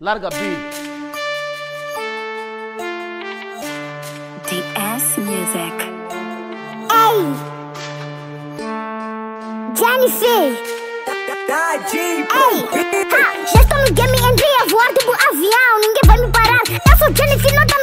Larga beat. DS Music. Ei! Jennifer! Ei! Ha, já estou no game, entrei a voar tipo avião, ninguém vai me parar. Eu sou Jennifer, nota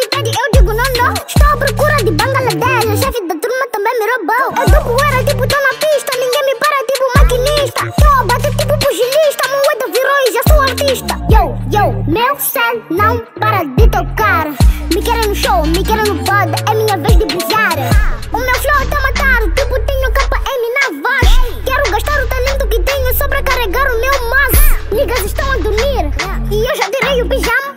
eu digo não, não. Estou à procura de Bangladesh, o chefe da turma também me roubou. Eu dou poeira, tipo, tô na pista, ninguém me para, tipo maquinista. Tô a bater, tipo pugilista, moeda virou e já sou artista. Yo, yo, meu céu não para de tocar. Me querem no show, me querem no pod, é minha vez de brilhar. O meu flow tá matar, tipo, tenho KM na voz. Quero gastar o talento que tenho só pra carregar o meu mas. Niggas estão a dormir e eu já tirei o pijama.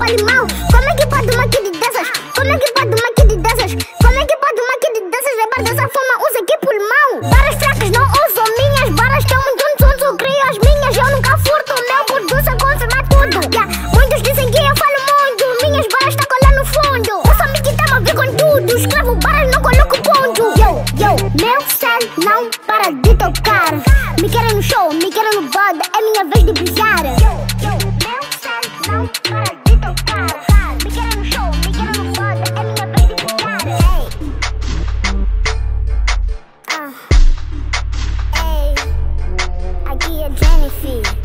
Tipo animal. Como é que pode uma kid dessas? Como é que pode uma kid dessas? Como é que pode uma kid dessas levar dessa forma? Usa aqui por mal. Varas fracas não usam minhas varas, tão é muito sonso. Crio as minhas, eu nunca furto. Meu produto confirmar tudo. Yeah. Muitos dizem que eu falo muito. Minhas varas tá colando no fundo. Eu sou me quitava a ver com tudo. Escravo barras, não coloco ponto. Yo, yo, meu céu não para de tocar. Me querem no show, me querem no bode. É minha vez de brilhar. 嗯。